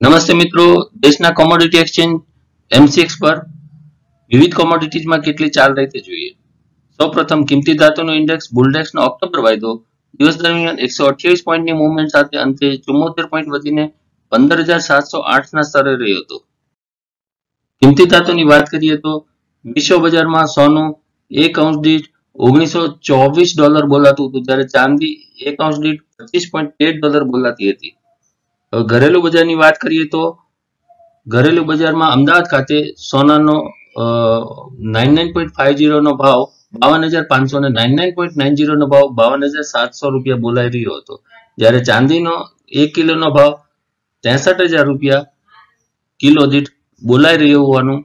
નમસ્તે મિત્રો, દેશના કોમોડિટી એક્સચેન્જ એમસીએક્સ પર વિવિધ કોમોડિટીઝમાં કેટલી ચાલ રહી તે જોઈએ. સૌપ્રથમ કિંમતી ધાતુનો ઇન્ડેક્સ બુલડેક્સનો ઓક્ટોબર વાયદો, દિવસ દરમિયાન એકસો અઠ્યાવીસ પોઈન્ટની મૂવમેન્ટ સાથે અંતે ચુમ્મોતેર પોઈન્ટ વધીને પંદર હજાર સાતસો આઠના સ્તરે રહ્યો હતો. કિંમતી ધાતુની વાત કરીએ તો વિશ્વ બજારમાં સોનું એક અંશ દીઠ ઓગણીસો ચોવીસ ડોલર બોલાતું હતું, જ્યારે ચાંદી એક અંશ દીઠ પચીસ પોઈન્ટ તેર ડોલર બોલાતી હતી. ઘરેલું બજારની વાત કરીએ તો ઘરેલું બજારમાં અમદાવાદ ખાતે સોનાનો નાઇન નાઇન પોઈન્ટ ફાઈવ જીરોનો ભાવ બાવન હજાર પાંચસો ને નાઇન નાઇન પોઈન્ટ નાઇન જીરોનો ભાવ બાવન હજાર સાતસો રૂપિયા બોલાઈ રહ્યો હતો. જ્યારે ચાંદીનો એક કિલોનો ભાવ ત્રેસઠ હજાર રૂપિયા કિલો દીઠ બોલાઈ રહ્યો હોવાનું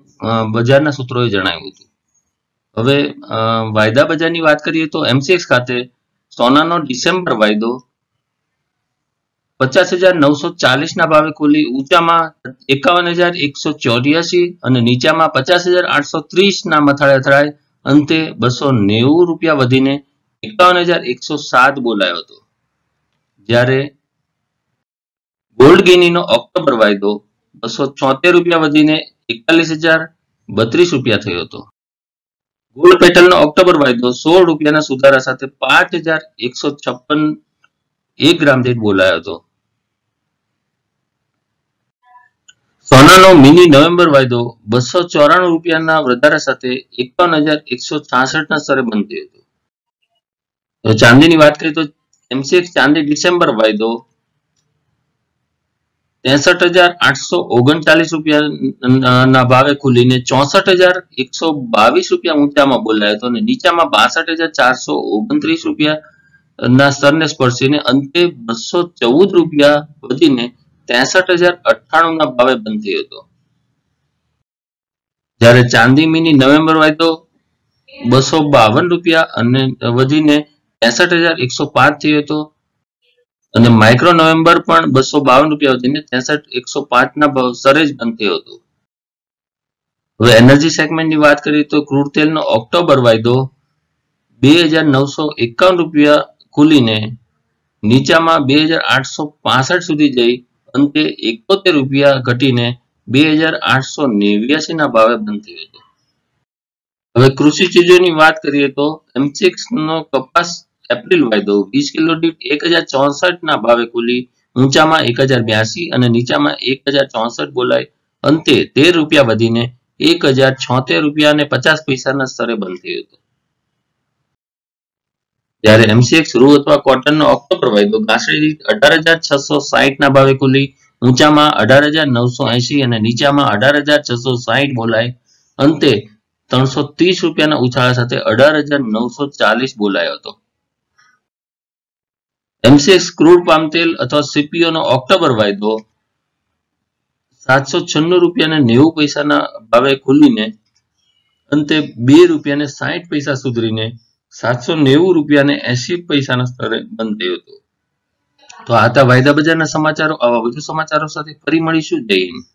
બજારના સૂત્રોએ જણાવ્યું હતું. હવે વાયદા બજારની વાત કરીએ તો એમસીએક્સ ખાતે સોનાનો ડિસેમ્બર વાયદો પચાસ હજાર નવસો ચાલીસ ના ભાવે ખુલી ઊંચામાં એકાવન હજાર એકસો ચોર્યાસી અને નીચામાં પચાસ હજાર આઠસો ત્રીસ ના મથાળે અથડાય. અંતે બસો નેવું રૂપિયા વધીને એકાવન હજાર એકસો સાત બોલાયો હતો. જ્યારે ગોલ્ડ ગેનીનો ઓક્ટોબર વાયદો બસો છોતેર રૂપિયા વધીને એકતાલીસ હજાર બત્રીસ રૂપિયા થયો હતો. ગોલ્ડ પેટલનો ઓક્ટોબર વાયદો સોળ રૂપિયાના સુધારા સાથે પાંચ હજાર એકસો છપ્પન એક ગ્રામ દીઠ બોલાયો હતો. સોનાનો મિની નવેમ્બર વાયદો બસો ચોરાણું રૂપિયાના વધારા સાથે એકાવન હજાર એકસો છાસઠ ના સ્તરે બંધ થયો હતો ચાંદીની વાત કરીએ તો એમસીએક્સ ચાંદી ડિસેમ્બર વાયદો ત્રેસઠ હજાર આઠસો ઓગણચાલીસ રૂપિયાના ભાવે ખુલીને ચોસઠ હજાર એકસો બાવીસ રૂપિયા ઊંચામાં બોલાયો હતો અને નીચામાં બાસઠ હજાર ચારસો ઓગણત્રીસ રૂપિયા ના સ્તરને સ્પર્શીને અંતે બસો ચૌદ રૂપિયા વધીને ત્રેસઠ હજાર અઠ્ઠાણું ના ભાવે બંધ થયો હતો. જ્યારે ચાંદી મિની નવેમ્બર વાયદો બસો બાવન રૂપિયા અને વધીને ત્રેસઠ હજાર એકસો પાંચ થયો હતો. અને માઇક્રો નવેમ્બર પણ બસો બાવન રૂપિયા વધીને ત્રેસઠ એકસો પાંચ ના ભાવ સરે જ બંધ થયો હતો. હવે એનર્જી સેગમેન્ટની વાત કરીએ તો ક્રૂડ તેલનો ઓક્ટોબર વાયદો બે હજાર નવસો એકાવન રૂપિયા ખુલીને નીચામાં બે હજાર આઠસો પાસઠ સુધી જઈ અંતે એકોતેર રૂપિયા ઘટીને બે હજાર આઠસો નેવ્યાસી ના ભાવે બંધ થયો હતો હવે કૃષિ ચીજોની વાત કરીએ તો એમસિક્સ નો કપાસ એપ્રિલ વાયદો વીસ કિલો દીઠ એક હજાર ચોસઠ ના ભાવે ખુલી, ઊંચામાં એક હજાર બ્યાસી અને નીચામાં એક હજાર ચોસઠ બોલાય. અંતે તેર રૂપિયા વધીને એક હજાર છોતેર રૂપિયા અને પચાસ પૈસાના સ્તરે બંધ થયો હતો. જ્યારે MCX રૂ અથવા કોટનનો ઓક્ટોબર વાયદો ઘાસડી દીઠ અઢાર હજાર ભાવે ખુલી ઊંચામાં અઢાર હજાર નવસો એસી અને નીચામાં અઢાર હજાર છસો સાહીઠ બોલાય. અંતે ત્રણસો ત્રીસ રૂપિયાના ઉછાળા સાથે અઢાર હજાર નવસો ચાલીસ બોલાયો હતો. એમસીએક્સ ક્રૂડ પામ તેલ અથવા સીપીઓ નો ઓક્ટોબર વાયદો સાતસો છન્નું રૂપિયાને નેવું પૈસાના ભાવે ખુલીને અંતે બે રૂપિયાને સાહીઠ પૈસા સુધરીને સાતસો નેવું રૂપિયાને એસી પૈસાના સ્તરે બંધ થયો હતો. તો આ હતા વાયદા બજારના સમાચારો. આવા વધુ સમાચારો સાથે ફરી મળીશું. જય હિન્દ.